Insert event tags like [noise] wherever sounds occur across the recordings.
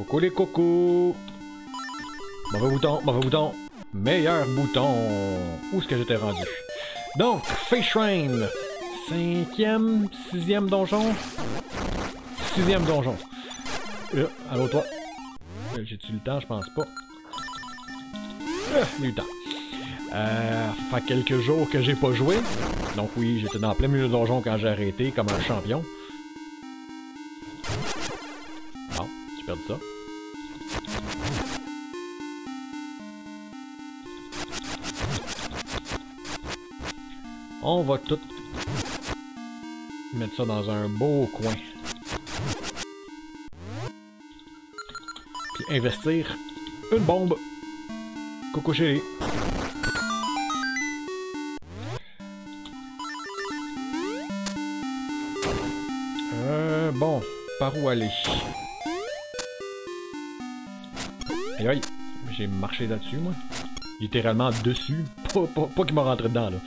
Coucou les cocos. Mauvais bouton, mauvais bouton. Meilleur bouton. Où est-ce que j'étais rendu? Donc, Face Shrine. Cinquième, sixième donjon. Sixième donjon. Euh, allô toi? Euh, J'ai-tu le temps? Je pense pas. Euh, eu le temps. Euh, fait quelques jours que j'ai pas joué. Donc oui, j'étais dans plein milieu de donjon quand j'ai arrêté, comme un champion. On va tout mettre ça dans un beau coin. Puis investir une bombe. Coucou chérie. Euh, bon, par où aller? Aïe aïe, j'ai marché là-dessus, moi. Littéralement dessus. Pas, qu'il m'a rentré dedans, là.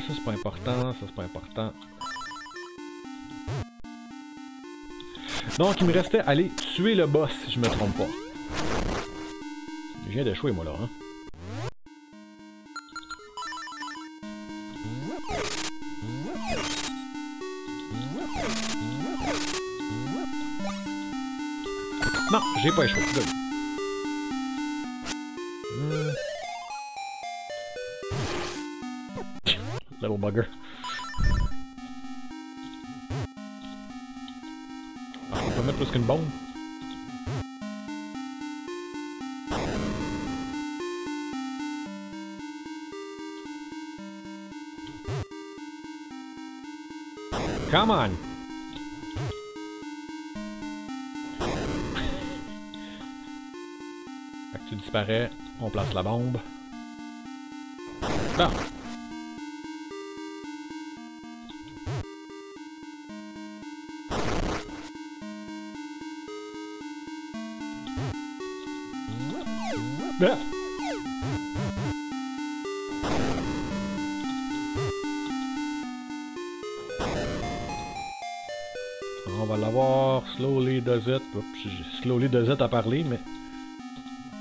Ça c'est pas important, ça c'est pas important. Donc il me restait aller tuer le boss si je me trompe pas. Je viens d'échouer moi là, hein. Non, j'ai pas échoué. Bugger. Ah, peux pas mettre plus qu'une bombe? Come on! Fait que tu disparais, on place la bombe. Bon. Slowly does it. Oups, Slowly does it à parler, mais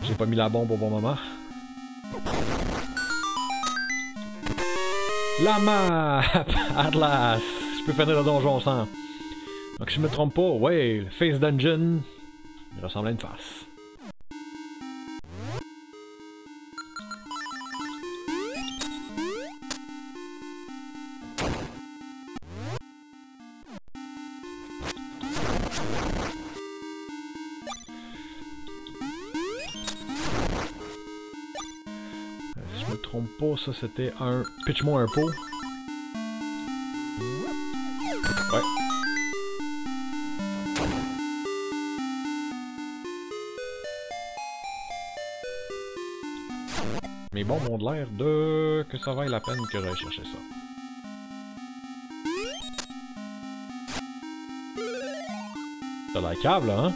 j'ai pas mis la bombe au bon moment. La map! [laughs] Atlas! Je peux finir le donjon sans. Donc, si je me trompe pas, ouais, Face Dungeon, il ressemble à une face. Ça c'était un. Pitch-moi un pot. Ouais. Mais bon, mon de l'air de que ça vaille la peine que j'aille chercher ça. T'as la là, hein?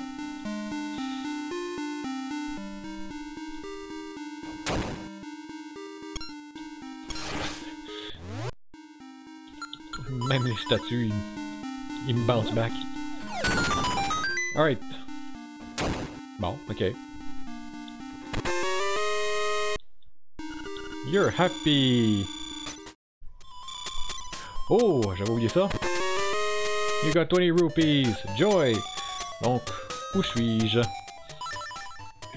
Ils, ils me bounce back. Alright. Bon, ok. You're happy. Oh, j'avais oublié ça. You got 20 rupees. Joy. Donc, où suis-je?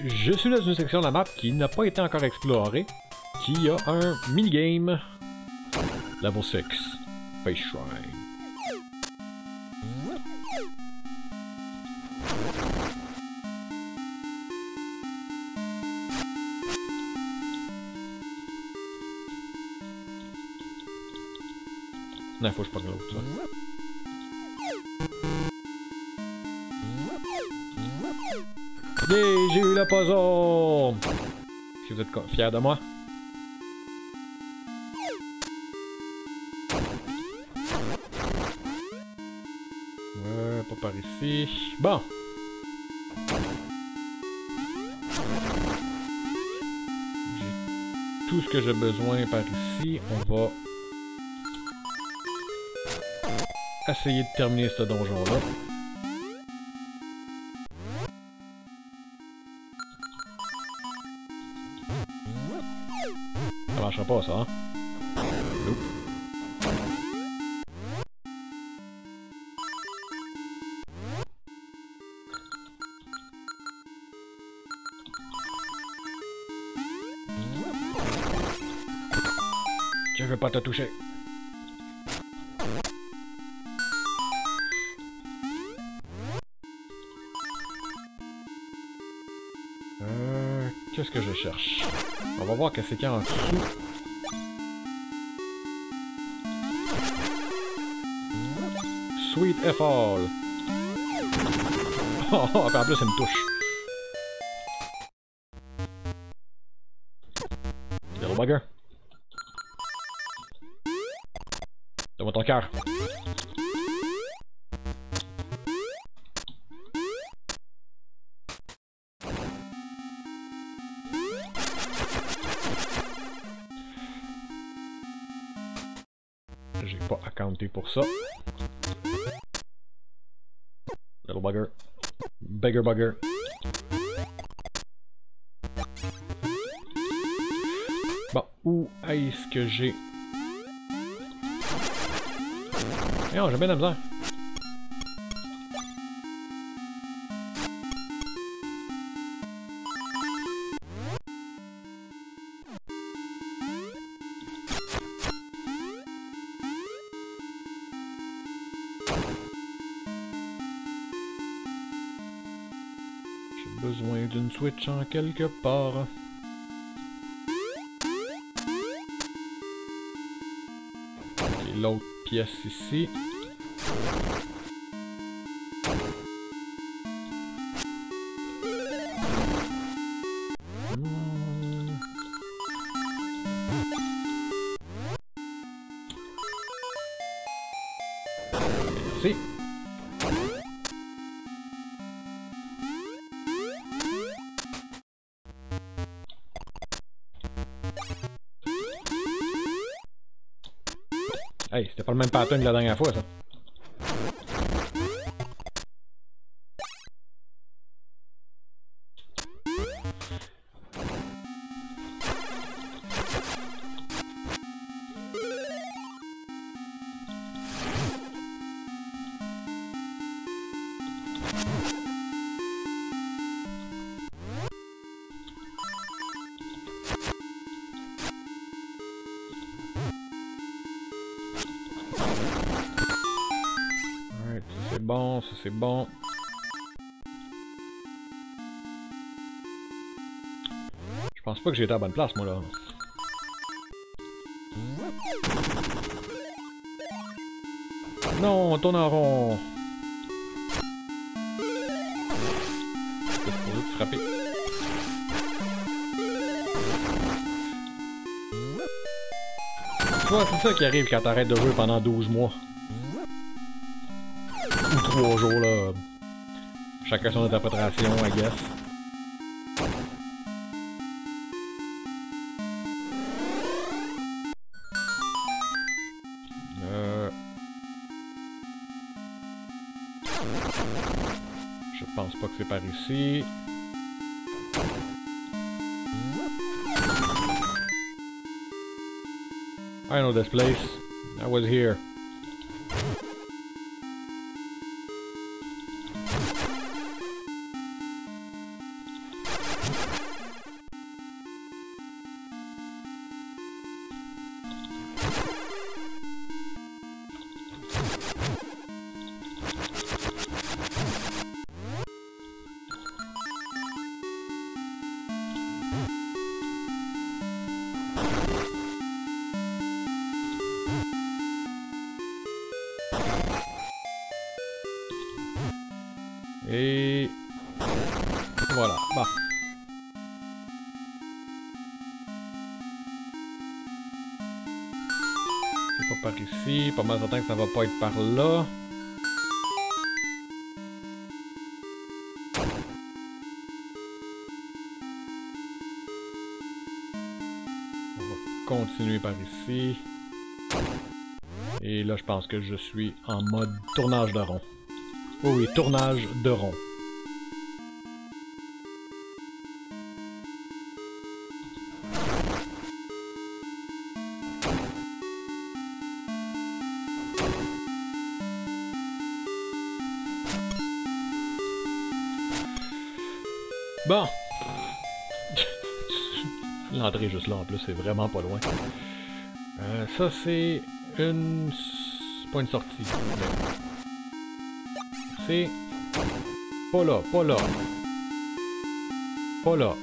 Je suis dans une section de la map qui n'a pas été encore explorée, qui a un minigame. Level 6. Face Shrine. Na, faut que je prenne l'autre. Yeah, j'ai eu la puzzle! Si vous êtes fiers de moi. Ouais, pas par ici. Bon! J'ai tout ce que j'ai besoin par ici. On va essayer de terminer ce donjon-là. Ça marchera pas, ça, hein? Je veux pas te toucher. Qu'est-ce que je cherche? On va voir y a en dessous. Sweet Effall. Oh, [laughs] oh, en plus, ça me touche. Little bugger. Donne-moi ton cœur. Ça. Little bugger. Bigger bugger. Bon, où est-ce que j'ai... Non, j'ai bien la misère. Besoin d'une Switch en quelque part. Ok, l'autre pièce ici. Hey, c'était pas le même pattern que la dernière fois, ça. Ça c'est bon. Je pense pas que j'ai été à la bonne place, moi, là. Non, on tourne en rond. C'est supposé te frapper. C'est ça qui arrive quand t'arrêtes de jouer pendant 12 mois. 3 jours, là. Chacun son interprétation, I guess. Euh... Je pense pas que c'est par ici. I know this place. I was here. Pas mal certain que ça va pas être par là. continuer par ici. Et là, je pense que je suis en mode tournage de rond. Oui, oui, tournage de rond. Bon. [laughs] L'entrée juste là en plus, c'est vraiment pas loin. Euh, ça c'est une... pas une sortie. C'est... Pas là, pas là. Pas là.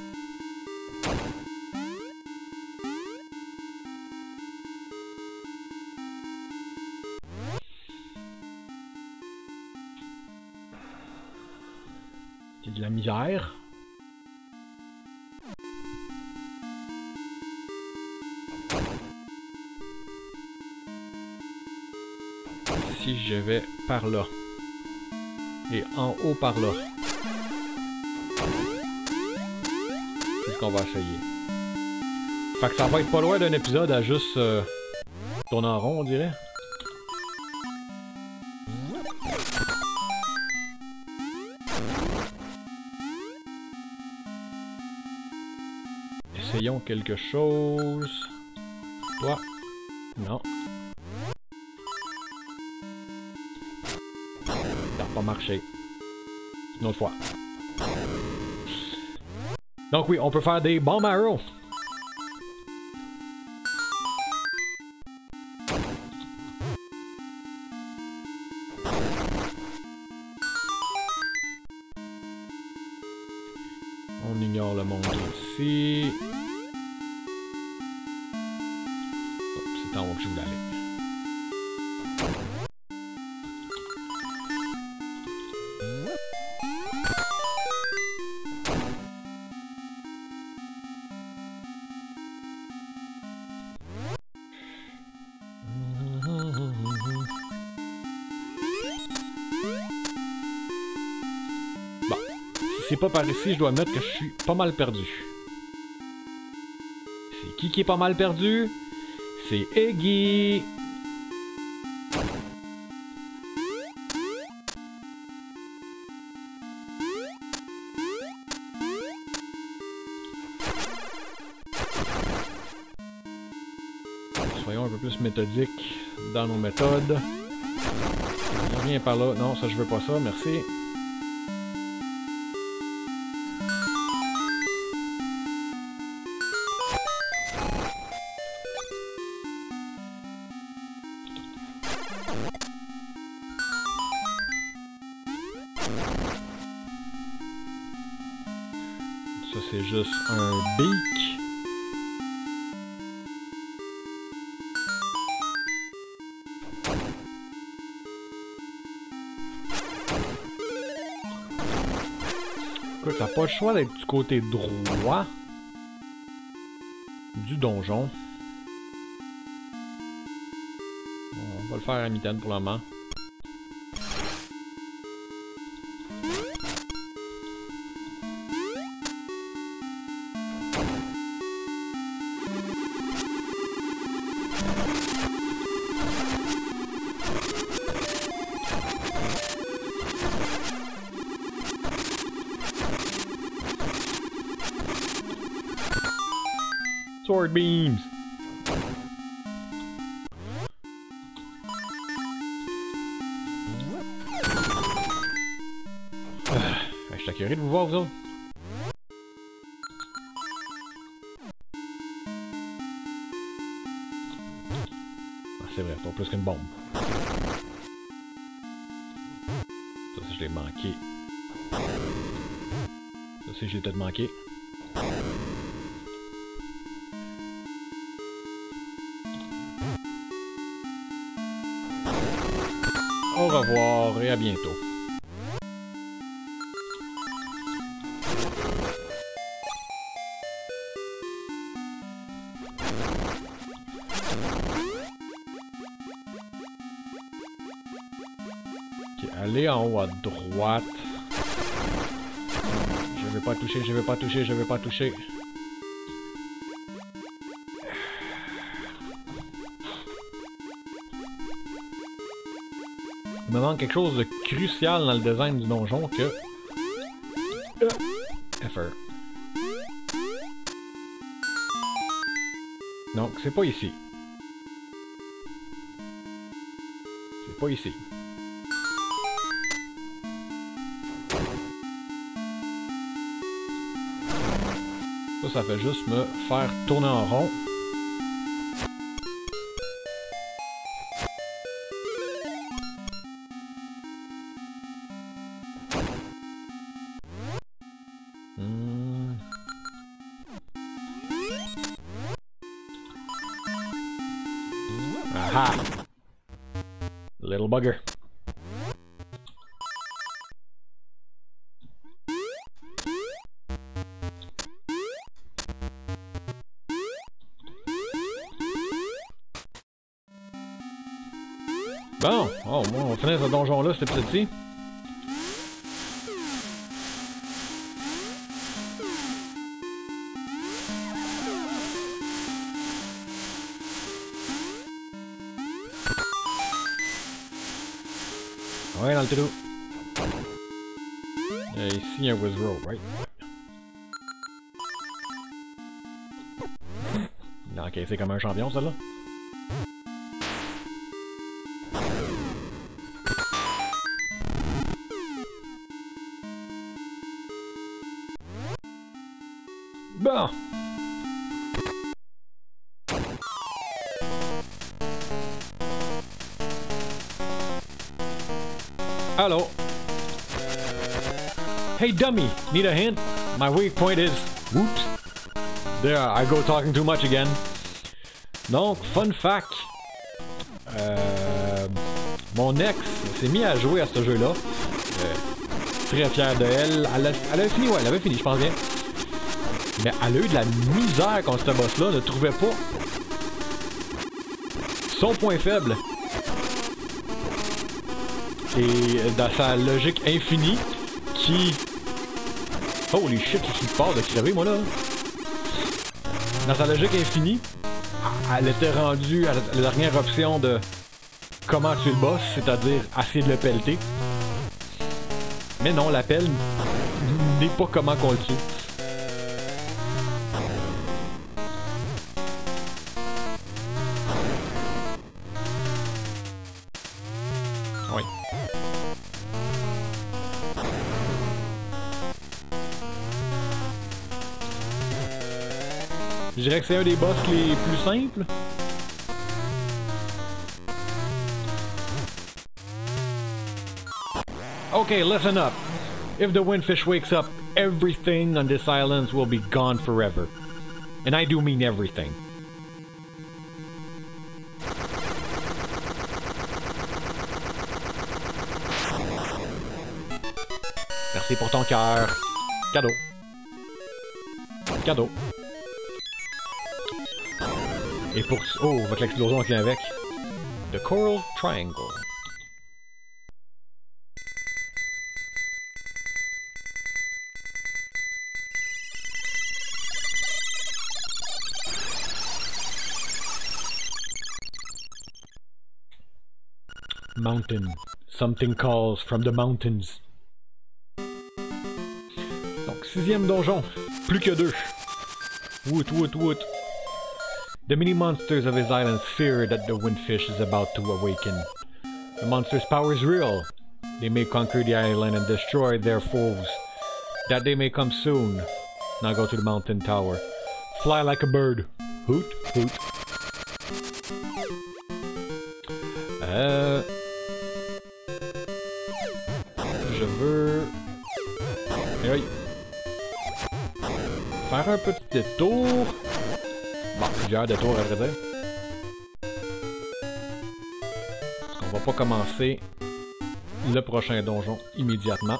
C'est de la misère. Je vais par là. Et en haut par là. C'est ce qu'on va essayer. Fait que ça va être pas loin d'un épisode à juste euh, tourner en rond, on dirait. Essayons quelque chose. Toi? Non. Pas marché. Une autre fois. Donc oui, on peut faire des bombes arrows. Pas par ici, je dois admettre que je suis pas mal perdu. C'est qui qui est pas mal perdu? C'est Eggy! Soyons un peu plus méthodiques dans nos méthodes. Rien par là. Non, ça je veux pas ça, merci. Juste un beak. Écoute, t'as pas le choix d'être du côté droit du donjon. On va le faire à mi-temps pour le moment. Beams! Ah, je suis curieux de vous voir, vous autres. Ah, c'est vrai, pas plus qu'une bombe. Ça je l'ai manqué. Ça, c'est je l'ai peut-être manqué. Et à bientôt. Allez en haut à droite. Je vais pas toucher, je vais pas toucher, je vais pas toucher. Me manque quelque chose de crucial dans le design du donjon que... Euh, FR. Donc, c'est pas ici. C'est pas ici. Ça, ça fait juste me faire tourner en rond. Hmm. Aha! Little bugger. Bon, oh, moi, on finit ce donjon-là, c'est petit. Ouais, dans le trou. Euh, ici, il y a un Wizrow, right? Ok, c'est comme un champion, ça, Need a hint? My weak point is... Whoops. There, I go talking too much again. Donc, fun fact. Euh, mon ex s'est mis à jouer à ce jeu-là. Euh, très fier de elle. Elle a, elle a fini, ouais, elle avait fini, je pense bien. Mais elle a de la misère contre ce boss-là, ne trouvait pas son point faible. Et dans sa logique infinie, qui... Holy shit, je suis fort de crever, moi, là. Dans sa logique infinie, elle était rendue à la dernière option de comment tuer le boss, c'est-à-dire essayer de le pelleter. Mais non, l'appel n'est pas comment qu'on le tue. Dirais que c'est un des boss les plus simples. Okay, listen up. If the windfish wakes up, everything on this island will be gone forever. And I do mean everything. Merci pour ton cœur. Cadeau. Cadeau. Et pour... Oh, avec l'explosion qui vient avec. The Coral Triangle. Mountain. Something calls from the mountains. Donc, sixième donjon. Plus que deux. Woot, woot, woot. The mini monsters of his island fear that the windfish is about to awaken. The monster's power is real. They may conquer the island and destroy their foes. That day may come soon. Now go to the mountain tower. Fly like a bird. Hoot, hoot. Euh... Je veux... Eh Aïe. Faire un petit détour. Plusieurs détours à vrai dire. On va pas commencer le prochain donjon immédiatement.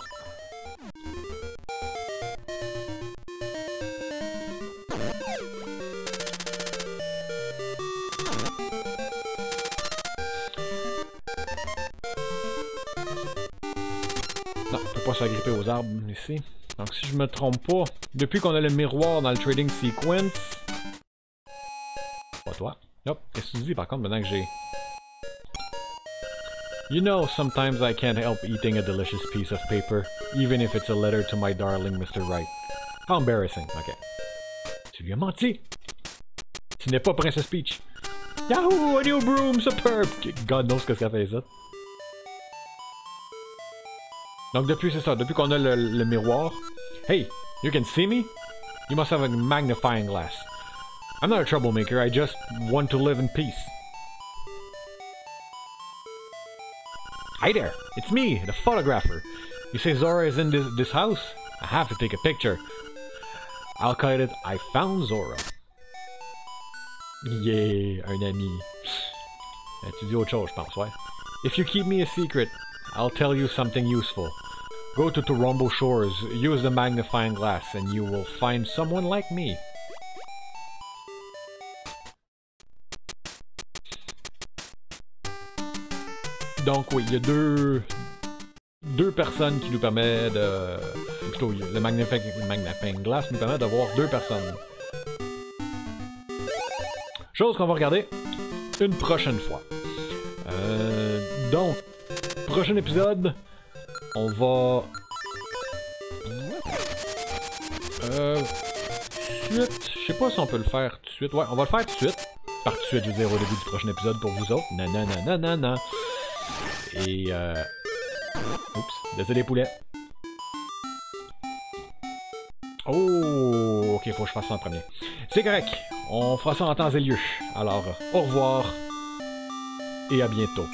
Non, on peut pas s'agripper aux arbres ici. Donc si je me trompe pas, depuis qu'on a le miroir dans le trading sequence... Toi. Hop, qu'est-ce que tu dis par contre maintenant que j'ai... You know, sometimes I can't help eating a delicious piece of paper, even if it's a letter to my darling Mr. Wright. How embarrassing. Ok. Tu lui as menti! Tu n'es pas Princess Peach. Yahoo! A new broom! Superb! God knows qu'est-ce qu'a fait ça. Donc depuis, c'est ça. Depuis qu'on a le, le miroir. Hey! You can see me? You must have a magnifying glass. I'm not a troublemaker, I just want to live in peace. Hi there! It's me, the photographer. You say Zora is in this, this house? I have to take a picture. I'll cut it, I found Zora. Yeah, un ami. Tu dis autre chose, pense, ouais. If you keep me a secret, I'll tell you something useful. Go to Torombo Shores, use the magnifying glass, and you will find someone like me. Donc oui, il y a deux, deux personnes qui nous permettent de... Plutôt, le magnifying, magnifying glass nous permet d'avoir deux personnes. Chose qu'on va regarder une prochaine fois. Euh, donc, prochain épisode, on va... Euh... Suite... Je sais pas si on peut le faire tout de suite. Ouais, on va le faire tout de suite. Par tout de suite, je veux dire, au début du prochain épisode pour vous autres. Non, non, non, non. Et euh... Oups, désolé poulet. Oh, ok, faut que je fasse ça en premier. C'est correct, on fera ça en temps et lieu. Alors, au revoir et à bientôt.